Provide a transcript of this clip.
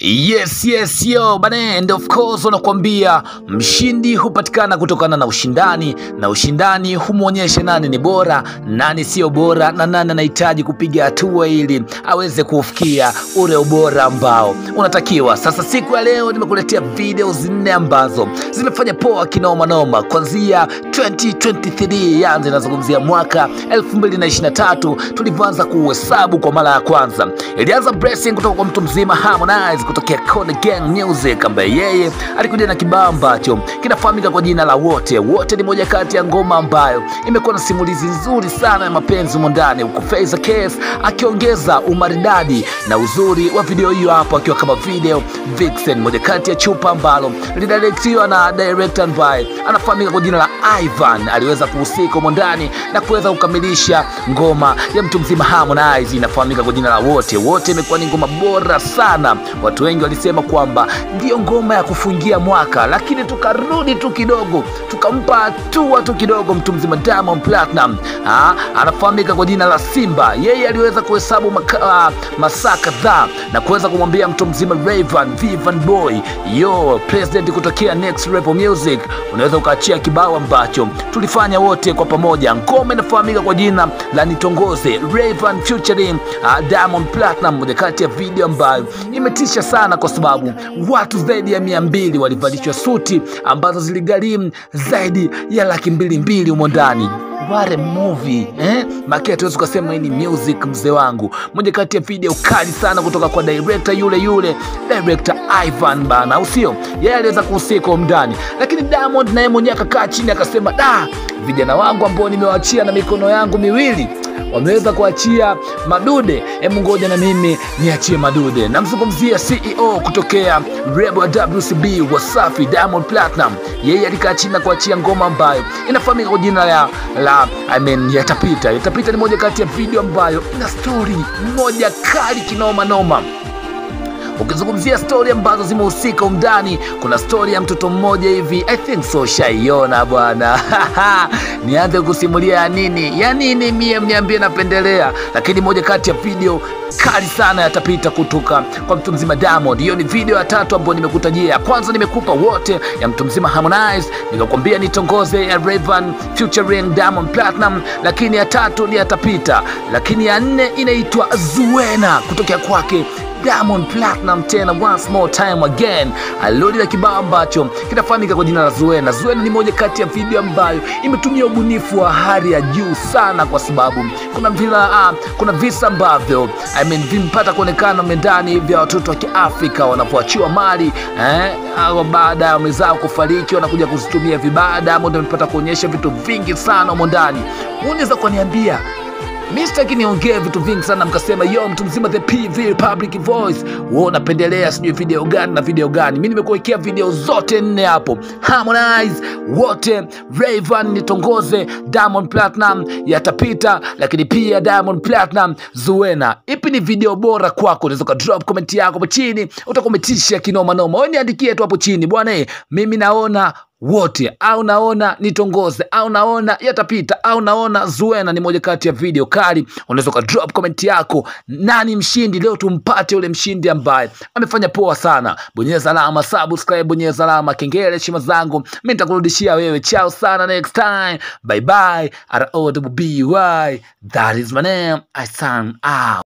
Yes, yes, yo bane, and of course wanakuambia mshindi hupatikana kutokana na ushindani, na ushindani humwonyesha nani ni bora, nani sio bora, na nani anahitaji kupiga hatua ili aweze kufikia ule ubora ambao unatakiwa. Sasa siku ya leo nimekuletea video zinne ambazo zimefanya poa kinoma noma, kuanzia 2023 yanze, nazungumzia mwaka 2023 tulivyoanza kuhesabu kwa mara ya kwanza. Ilianza blessing kutoka kwa mtu mzima Harmonize kutokea Konde Gang Music ambaye yeye alikuja na kibao ambacho kinafahamika kwa jina la Wote. Wote ni moja kati ya ngoma ambayo imekuwa na simulizi nzuri sana ya mapenzi humo ndani, huku Faiza Case akiongeza umaridadi na uzuri wa video hiyo hapo, akiwa kama video vixen, moja kati ya chupa ambalo lidirektiwa na director ambaye anafahamika kwa jina la Ivan. Aliweza kuhusika humo ndani na kuweza kukamilisha ngoma ya mtu mzima Harmonize, inafahamika kwa jina la Wote. Wote imekuwa ni ngoma bora sana, watu wengi walisema kwamba ndiyo ngoma ya kufungia mwaka, lakini tukarudi tu kidogo, tukampa hatua tu kidogo mtu mzima Diamond Platinum. Ah, anafahamika kwa jina la Simba. Yeye aliweza kuhesabu ah, masaa kadhaa na kuweza kumwambia mtu mzima Rayvanny Vivan Boy, yo president kutokea Next Level Music, unaweza ukaachia kibao ambacho tulifanya wote kwa pamoja. Ngoma inafahamika kwa jina la Nitongoze, Rayvanny featuring uh, Diamond Platinum, moja kati ya video ambayo imetisha sana kwa sababu watu zaidi ya mia mbili walivalishwa suti ambazo ziligharimu zaidi ya laki mbili mbili humo ndani. Ware movie eh? Makia tuwezi ukasema hii ni music mzee wangu. Moja kati ya video kali sana kutoka kwa director yule yule, director Ivan bana, au sio? Yeye aliweza kuhusika ndani, lakini Diamond naye mwenyewe akakaa chini akasema, da, vijana wangu ambao nimewaachia na mikono yangu miwili wameweza kuachia madude, hebu ngoja na mimi niachie madude. Namzungumzia CEO kutokea rebo WCB Wasafi, Diamond Platinum. Yeye alikaa chini na kuachia ngoma ambayo inafahamika kwa jina la, la I mean, Yatapita. Yatapita ni moja kati ya video ambayo ina stori moja kali kinoma noma. Ukizungumzia stori ambazo zimehusika umdani, kuna stori ya mtoto mmoja hivi, I think so, shaiona bwana. Nianze kusimulia ya nini ya nini, mie mniambie, napendelea. Lakini moja kati ya video kali sana yatapita kutoka kwa mtu mzima Diamond. Hiyo ni video ya tatu ambayo nimekutajia. Ya kwanza nimekupa wote ya mtu mzima Harmonize, nikakwambia nitongoze ya Rayvanny featuring Diamond Platinum, lakini ya tatu ni yatapita, lakini ya nne inaitwa Zuena kutokea kwake Diamond Platinum tena once more time again alodi na kibao ambacho kinafahamika kwa jina la Zuena. Zuena ni moja kati ya video ambayo imetumia ubunifu wa hali ya juu sana, kwa sababu kuna vila, ah, kuna visa ambavyo I mean, vimpata kuonekana ndani vya watoto wa Kiafrika wanapoachiwa mali eh, au baada ya wamezao kufariki wanakuja kuzitumia vibaya. Diamond amepata kuonyesha vitu vingi sana humo ndani. Unaweza kuniambia mi sitaki niongee vitu vingi sana mkasema yo mtu mzima the PV public voice. Wewe unapendelea sijui video gani na video gani? Mi nimekuwekea video zote nne hapo. Harmonize wote raven nitongoze Diamond Platinum yatapita lakini pia Diamond Platinum Zuena. Ipi ni video bora kwako? Unaweza ka drop comment yako hapo chini utakometisha kinoma noma. Wewe niandikie tu hapo chini bwana. Mimi naona wote au naona nitongoze au naona yatapita au naona Zuena ni moja kati ya video kali. Unaweza ka drop comment yako, nani mshindi leo, tumpate yule mshindi ambaye amefanya poa sana. Bonyeza alama subscribe, bonyeza alama kengele. Heshima zangu mimi nitakurudishia wewe. Chao sana, next time, bye bye. R O B Y, that is my name. I sign out.